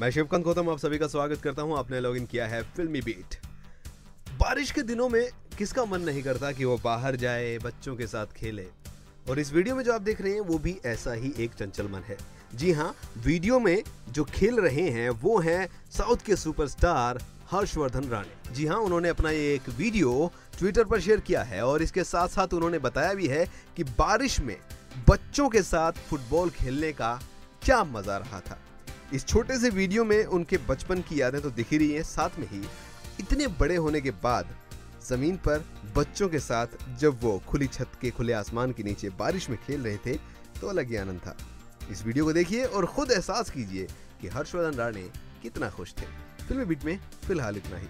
मैं शिवकांत गौतम, आप सभी का स्वागत करता हूँ। आपने लॉगिन किया है फिल्मी बीट। बारिश के दिनों में किसका मन नहीं करता कि वो बाहर जाए, बच्चों के साथ खेले? और इस वीडियो में जो आप देख रहे हैं, वो भी ऐसा ही एक चंचल मन है। जी हाँ वीडियो में जो खेल रहे हैं, वो हैं साउथ के सुपरस्टार हर्षवर्धन राणे। जी हाँ उन्होंने अपना ये एक वीडियो ट्विटर पर शेयर किया है और इसके साथ साथ उन्होंने बताया भी है कि बारिश में बच्चों के साथ फुटबॉल खेलने का क्या मज़ा रहा था। इस छोटे से वीडियो में उनके बचपन की यादें तो दिख ही रही हैं। साथ में ही इतने बड़े होने के बाद ज़मीन पर बच्चों के साथ जब वो खुली छत के खुले आसमान के नीचे बारिश में खेल रहे थे तो अलग ही आनंद था। इस वीडियो को देखिए और खुद एहसास कीजिए कि हर्षवर्धन राणे कितना खुश थे। फ़िल्म बीट में फ़िलहाल इतना ही।